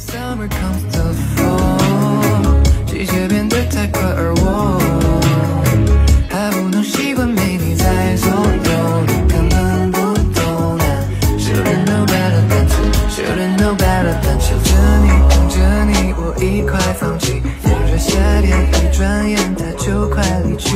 Summer comes the fall，季节变得太快，而我还不能习惯没你在左右，你根本不懂。surely nobody likes you，surely nobody likes you。着你，想着你，我已快放弃。炎热夏天一转眼，它就快离去。